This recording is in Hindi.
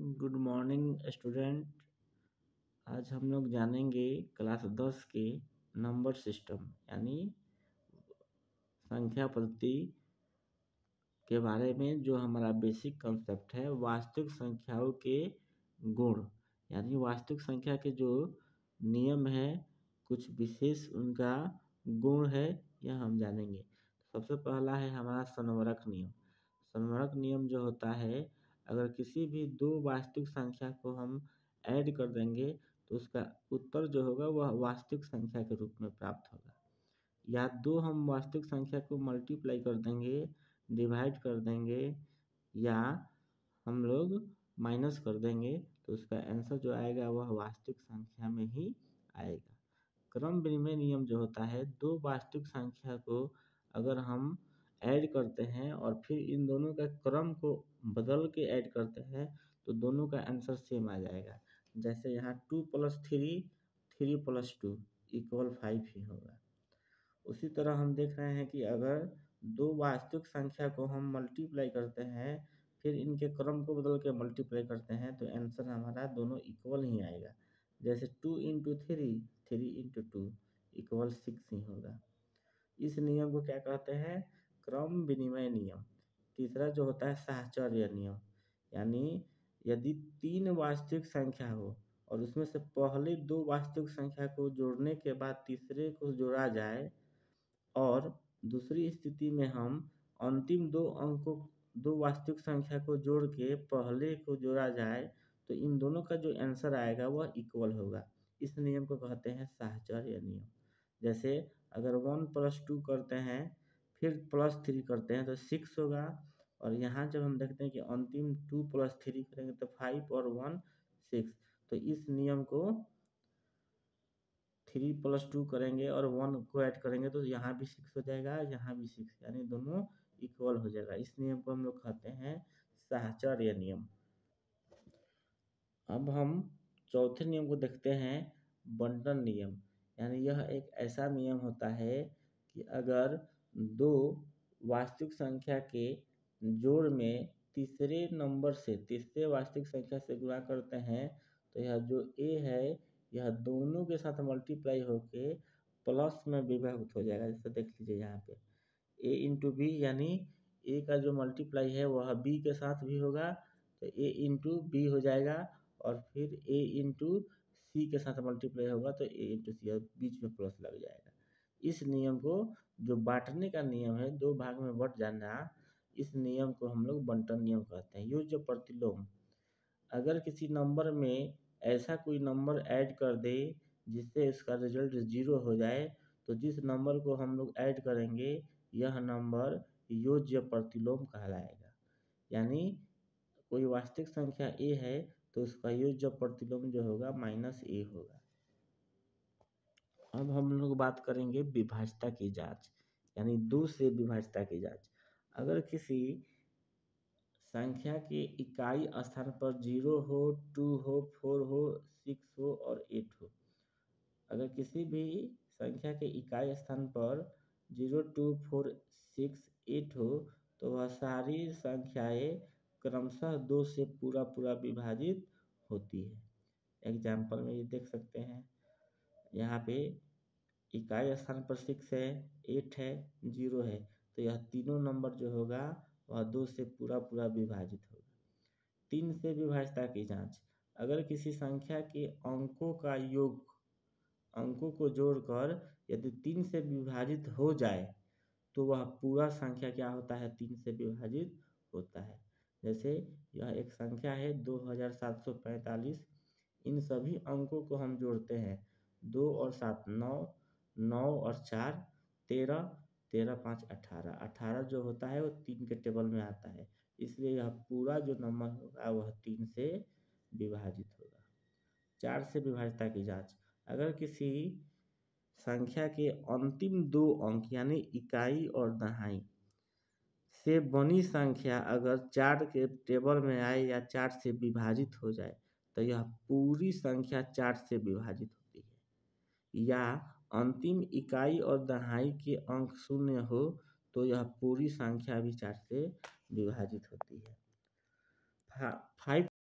Good morning, student. आज हम लोग जानेंगे क्लास दस के नंबर सिस्टम, यानी संख्या पद्धति के बारे में जो हमारा बेसिक कंसेप्ट है, वास्तविक संख्याओं के गुण। यानी वास्तविक संख्या के जो नियम है, कुछ विशेष उनका गुण है, यह हम जानेंगे। सबसे पहला है हमारा संवरक नियम। संवरक नियम जो होता है अगर किसी भी दो वास्तविक संख्या को हम ऐड कर देंगे तो उसका उत्तर जो होगा, वह वास्तविक संख्या के रूप में प्राप्त होगा। या दो हम वास्तविक संख्या को मल्टीप्लाई कर देंगे डिवाइड कर देंगे, या हम लोग माइनस कर देंगे तो उसका आंसर जो आएगा, वह वास्तविक संख्या में ही आएगा। क्रम विनिमय नियम जो होता है, दो वास्तविक संख्या को अगर हम ऐड करते हैं और फिर इन दोनों का क्रम को बदल के ऐड करते हैं तो दोनों का आंसर सेम आ जाएगा। जैसे यहाँ two plus three three plus two equal five ही होगा। उसी तरह हम देख रहे हैं कि अगर दो वास्तविक संख्या को हम मल्टीप्लाई करते हैं, फिर इनके क्रम को बदल के मल्टीप्लाई करते हैं तो आंसर हमारा दोनों इक्वल ही आएगा। जैसे two into three three into two equal six ही होगा। इस नियम को क्या कहते हैं? क्रम विनिमय नियम। तीसरा जो होता है, साहचर्य नियम। यानी यदि तीन वास्तविक संख्या हो और उसमें से पहले दो वास्तविक संख्या को जोड़ने के बाद तीसरे को जोड़ा जाए और दूसरी स्थिति में हम अंतिम दो अंकों, दो वास्तविक संख्या को जोड़ के पहले को जोड़ा जाए तो इन दोनों का जो आंसर आएगा, वह इक्वल होगा। इस नियम को कहते हैं साहचर्य नियम। जैसे अगर वन प्लस टू करते हैं फिर प्लस थ्री करते हैं तो सिक्स होगा। और यहाँ जब हम देखते हैं कि अंतिम टू प्लस थ्री करेंगे तो फाइव और वन सिक्स। तो इस नियम को थ्री प्लस टू करेंगे और वन को ऐड करेंगे तो यहाँ भी सिक्स हो जाएगा, यहाँ भी सिक्स, यानी दोनों इक्वल हो जाएगा। इस नियम को हम लोग कहते हैं साहचर्य नियम। अब हम चौथे नियम को देखते हैं बंटन नियम। यानी यह एक ऐसा नियम होता है कि अगर दो वास्तविक संख्या के जोड़ में तीसरे नंबर से, तीसरे वास्तविक संख्या से गुणा करते हैं तो यह जो ए है, यह दोनों के साथ मल्टीप्लाई होके प्लस में विभाजित हो जाएगा। जैसे देख लीजिए यहाँ पे। ए इंटू बी यानी ए का जो मल्टीप्लाई है, वह बी के साथ भी होगा तो ए इंटू बी हो जाएगा और फिर ए इंटू सी के साथ मल्टीप्लाई होगा तो ए इंटू सी बीच में प्लस लग जाएगा। इस नियम को जो बांटने का नियम है, दो भाग में बट जाना, इस नियम को हम लोग बंटन नियम कहते हैं। यूज़ प्रतिलोम। अगर किसी नंबर में ऐसा कोई नंबर ऐड कर दे, जिससे इसका रिज़ल्ट ज़ीरो हो जाए तो जिस नंबर को हम लोग ऐड करेंगे, यह नंबर योज्य प्रतिलोम कहलाएगा। यानी कोई वास्तविक संख्या ए है तो उसका योज्य प्रतिलोम जो होगा, माइनस ए होगा। अब हम लोग बात करेंगे विभाजता की जाँच, यानी दो से विभाजता की जाँच। अगर किसी संख्या के इकाई स्थान पर ज़ीरो हो, टू हो, फोर हो, सिक्स हो और एट हो, अगर किसी भी संख्या के इकाई स्थान पर zero, two, four, six, eight हो तो वह सारी संख्याएँ क्रमशः दो से पूरा पूरा विभाजित होती है। एग्ज़ाम्पल में ये देख सकते हैं। यहाँ पे इकाई स्थान पर सिक्स है एट है ज़ीरो है। तो यह तीनों नंबर जो होगा, वह दो से पूरा पूरा विभाजित होगा। तीन से विभाजता की जाँच। अगर किसी संख्या के अंकों का योग, अंकों को जोड़कर यदि तीन से विभाजित हो जाए तो वह पूरा संख्या क्या होता है? तीन से विभाजित होता है। जैसे यह एक संख्या है, दो हज़ार सात सौ पैंतालीस। इन सभी अंकों को हम जोड़ते हैं। दो और सात, नौ नौ और चार, तेरह तेरह, पाँच, अठारह। अठारह जो होता है वो तीन के टेबल में आता है। इसलिए यह पूरा जो नंबर होगा वह तीन से विभाजित होगा। चार से विभाजता की जाँच। अगर किसी संख्या के अंतिम दो अंक यानी इकाई और दहाई से बनी संख्या अगर चार के टेबल में आए या चार से विभाजित हो जाए तो यह पूरी संख्या चार से विभाजित या अंतिम इकाई और दहाई के अंक शून्य हो तो यह पूरी संख्या भी चार से विभाजित होती है। फाइव